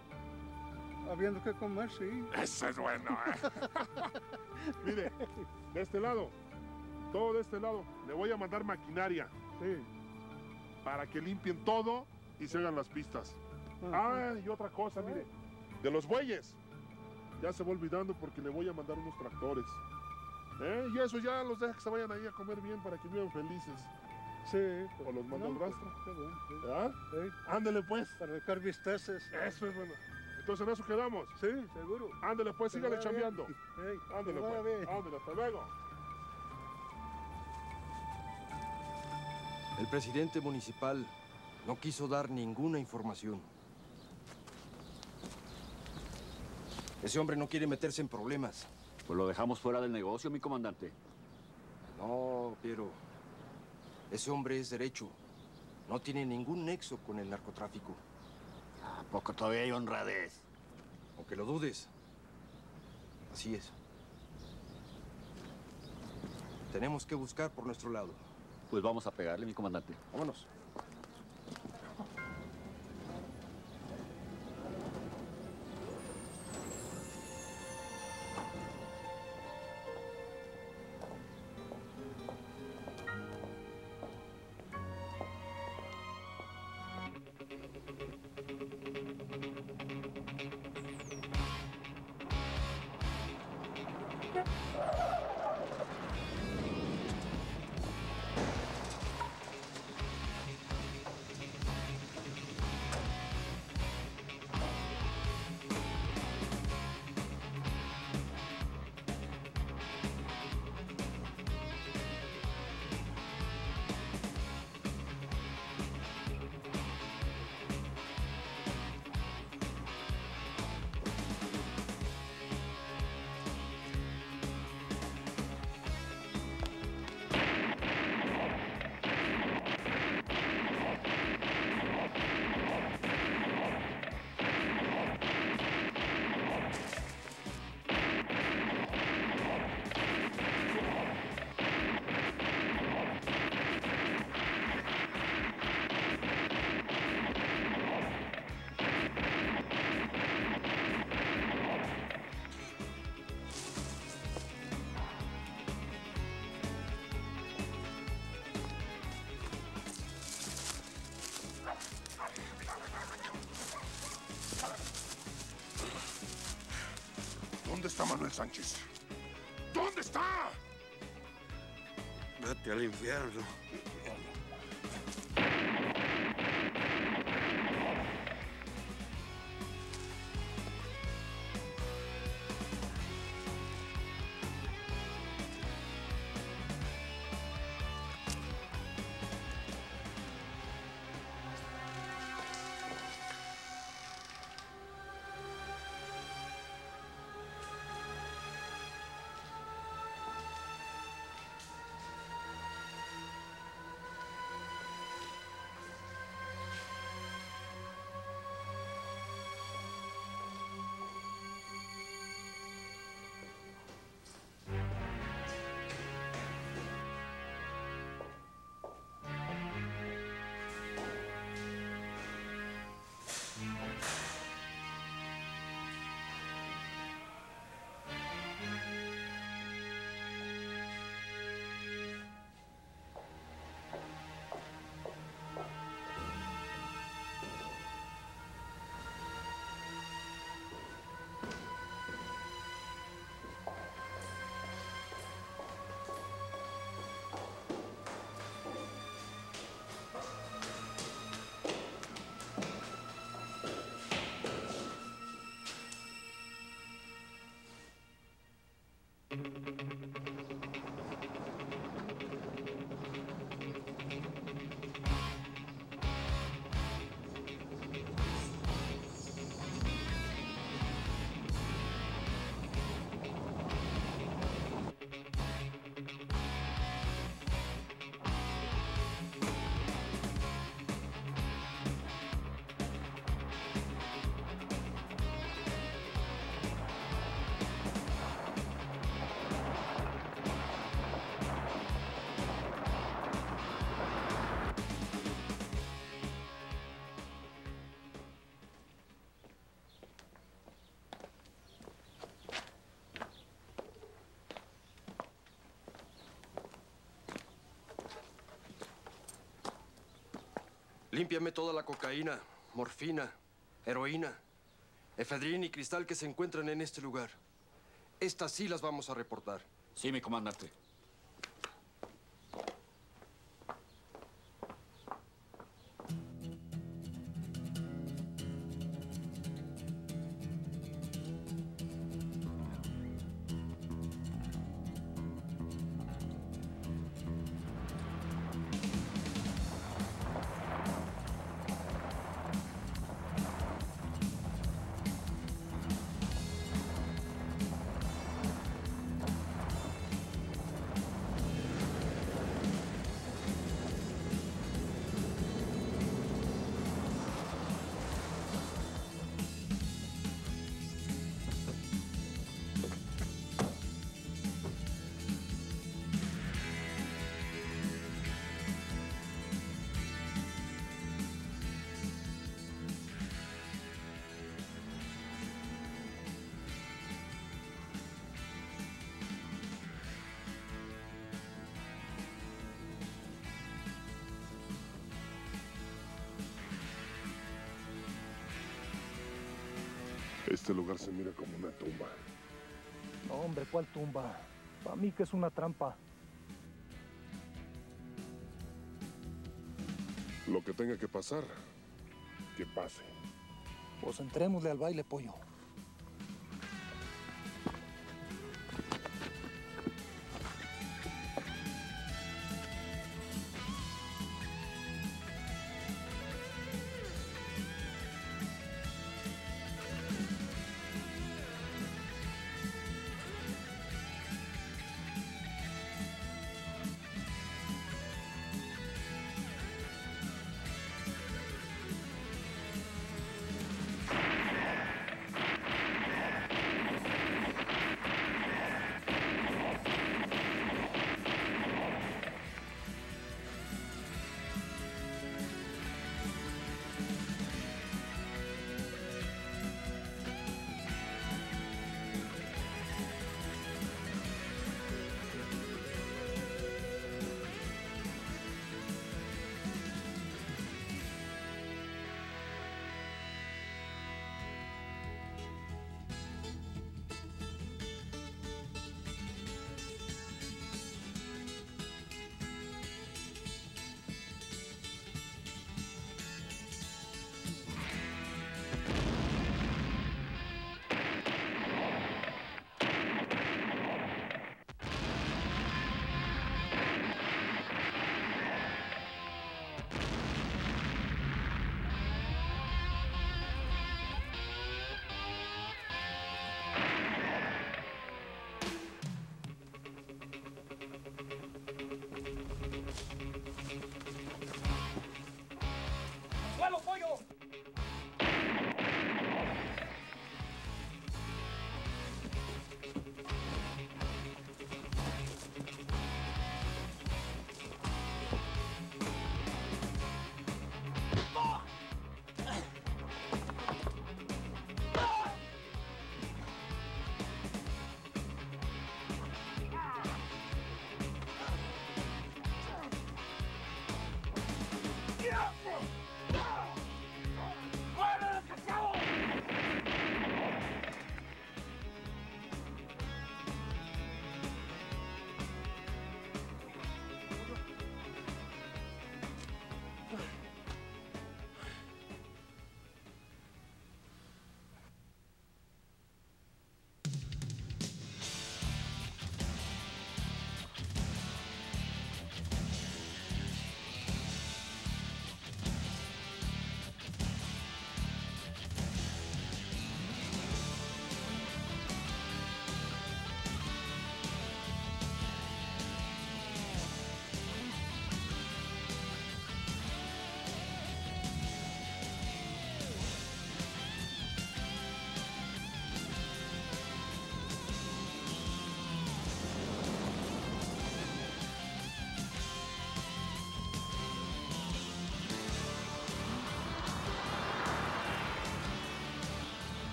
habiendo que comer, sí. Eso es bueno, ¿eh? Mire, de este lado, todo de este lado, le voy a mandar maquinaria. Sí. Para que limpien todo y se hagan las pistas. Ah, y otra cosa, mire, de los bueyes. Ya se va olvidando porque le voy a mandar unos tractores. ¿Eh? Y eso ya los deja que se vayan ahí a comer bien para que vivan felices. Sí. O los mando No, al rastro. pues, qué bueno, sí. ¿Ah? Sí. Ándele pues. Para dejar visteces. Eso es bueno. Entonces en eso quedamos. Sí, seguro. Ándele pues, Que sígale chambeando. bien. Ey, Ándele vaya pues. bien. Ándele, hasta luego. El presidente municipal no quiso dar ninguna información. Ese hombre no quiere meterse en problemas. Pues lo dejamos fuera del negocio, mi comandante. No, Piero. Ese hombre es derecho. No tiene ningún nexo con el narcotráfico. ¿A poco todavía hay honradez? Aunque lo dudes. Así es. Tenemos que buscar por nuestro lado. Pues vamos a pegarle, mi comandante. Vámonos. ¿Dónde está Manuel Sánchez? ¿Dónde está? Vete al infierno. Límpiame toda la cocaína, morfina, heroína, efedrina y cristal que se encuentran en este lugar. Estas sí las vamos a reportar. Sí, mi comandante. No, hombre, ¿cuál tumba? Para mí que es una trampa. Lo que tenga que pasar, que pase. Pues entrémosle al baile, pollo.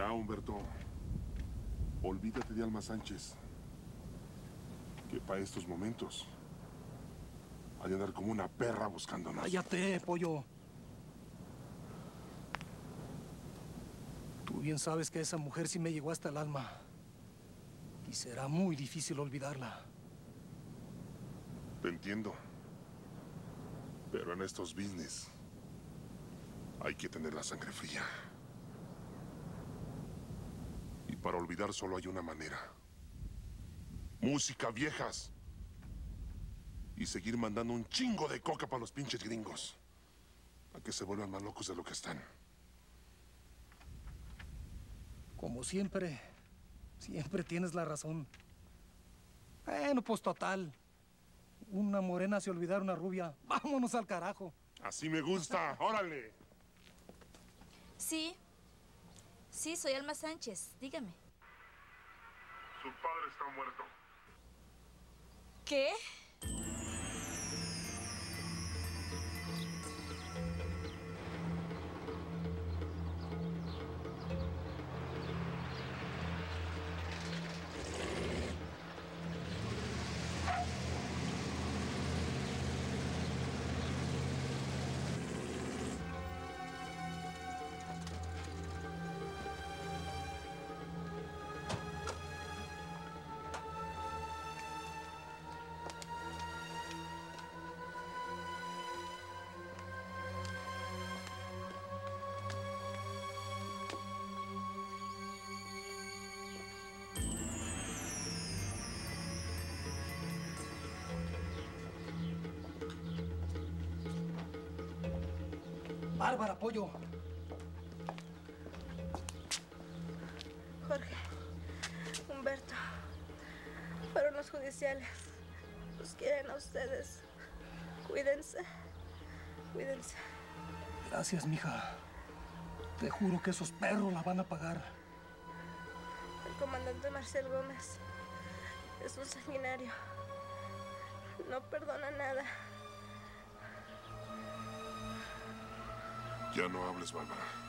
Ya, Humberto. Olvídate de Alma Sánchez. Que para estos momentos hay de andar como una perra buscándonos. Cállate, pollo. Tú bien sabes que esa mujer sí me llegó hasta el alma. Y será muy difícil olvidarla. Te entiendo. Pero en estos business hay que tener la sangre fría. Para olvidar solo hay una manera. Música viejas. Y seguir mandando un chingo de coca para los pinches gringos. A que se vuelvan más locos de lo que están. Como siempre, siempre tienes la razón. Bueno, pues total. Una morena hace olvidar una rubia. Vámonos al carajo. Así me gusta. Órale. Sí. Sí, soy Alma Sánchez. Dígame. Su padre está muerto. ¿Qué? Bárbara, pollo. Jorge, Humberto, fueron los judiciales. Los quieren a ustedes. Cuídense. Cuídense. Gracias, mija. Te juro que esos perros la van a pagar. El comandante Marcel Gómez es un sanguinario. No perdona nada. Ya no hables, Bárbara.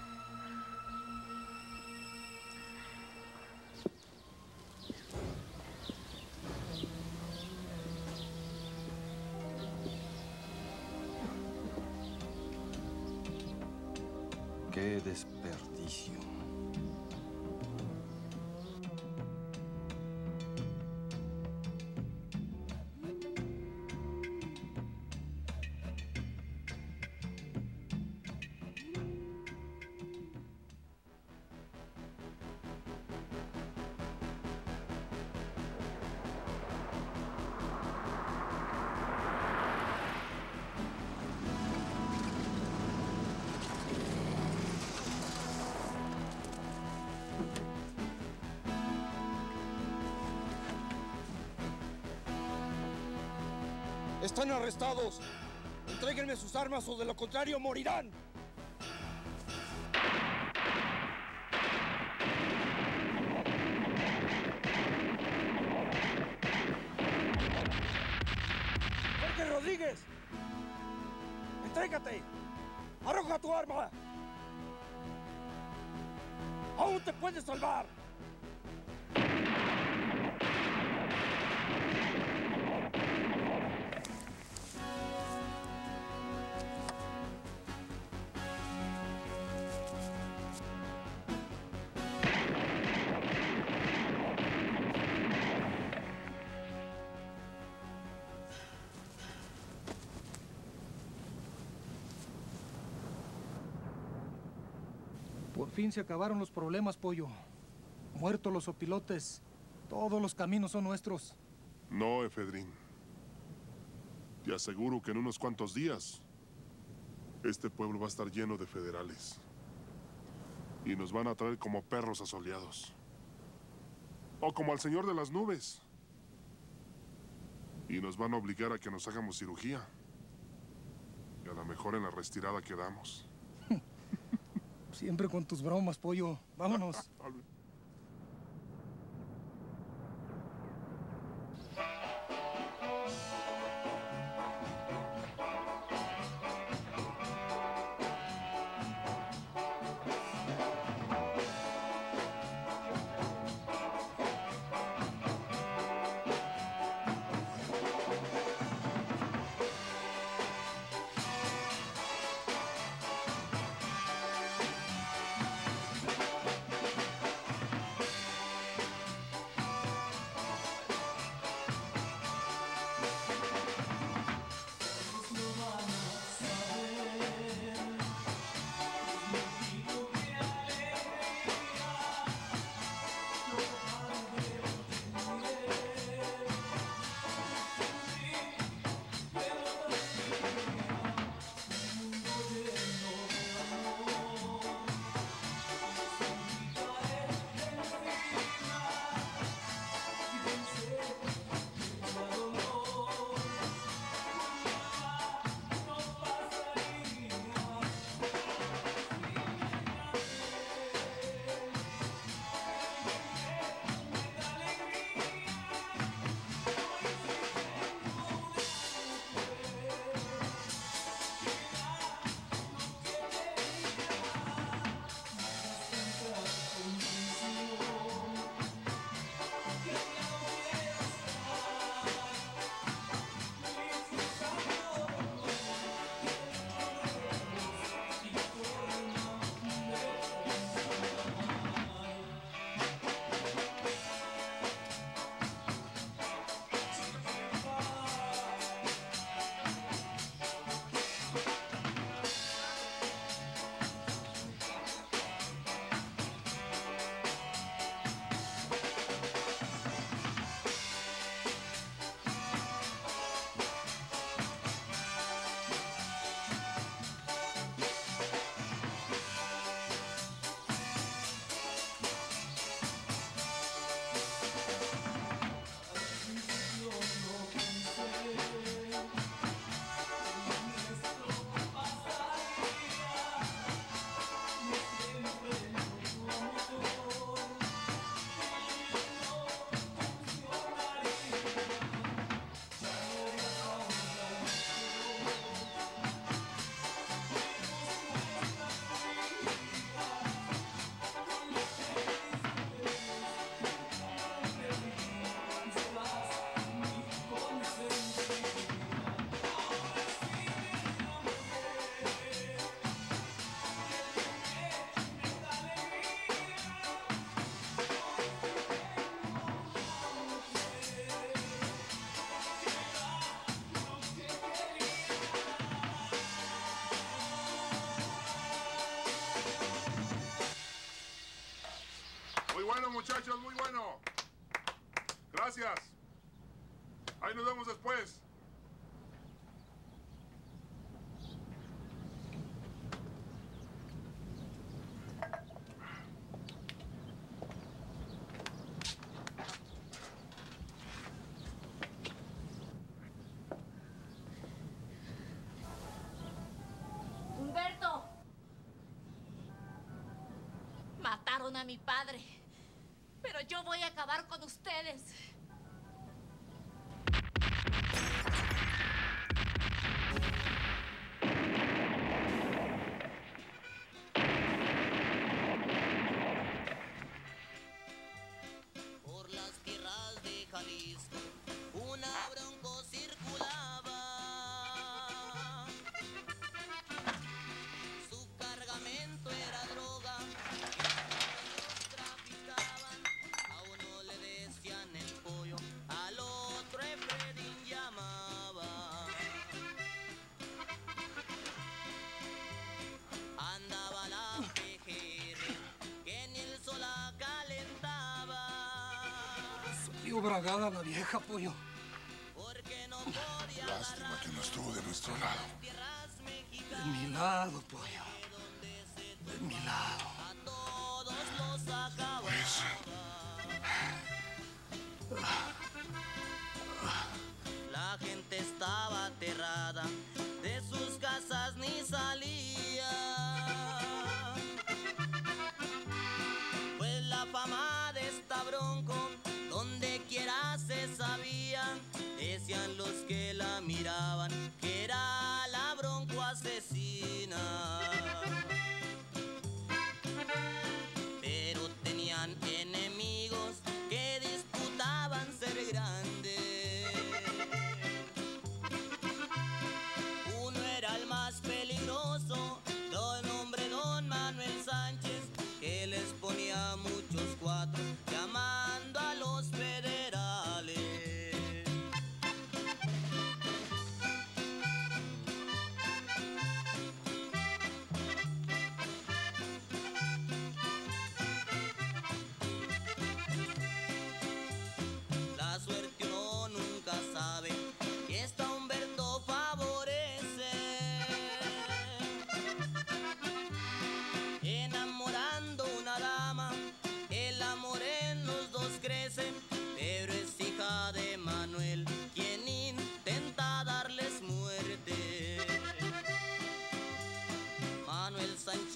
Están arrestados. Entréguenme sus armas o de lo contrario morirán. Se acabaron los problemas, pollo. Muertos los opilotes. Todos los caminos son nuestros. No, Efedrín. Te aseguro que en unos cuantos días este pueblo va a estar lleno de federales. Y nos van a traer como perros asoleados. O como al señor de las nubes. Y nos van a obligar a que nos hagamos cirugía. Y a lo mejor en la retirada quedamos. Siempre con tus bromas, pollo. Vámonos. muchachos, muy bueno. Gracias. Ahí nos vemos después. Humberto. Mataron a mi padre yo voy a acabar con ustedes. bragada la vieja, pollo. Lástima que no estuvo de nuestro lado. De mi lado. los que la miraban, que era la bronco asesina.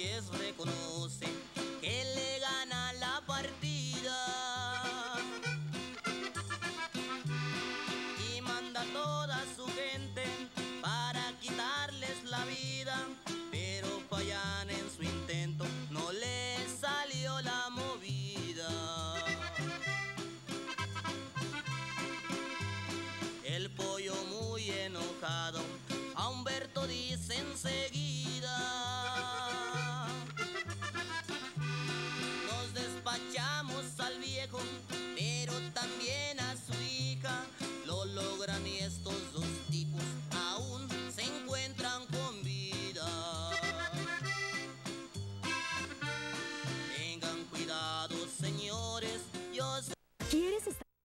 is reconnu.